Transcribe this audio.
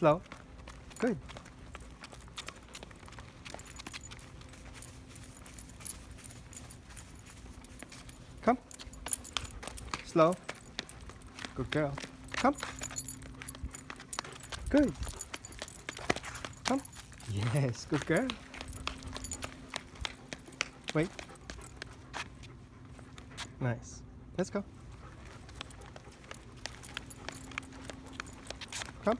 slow. Good. Come. Slow. Good girl. Come. Good. Come. Yes, good girl. Wait. Nice. Let's go. Come.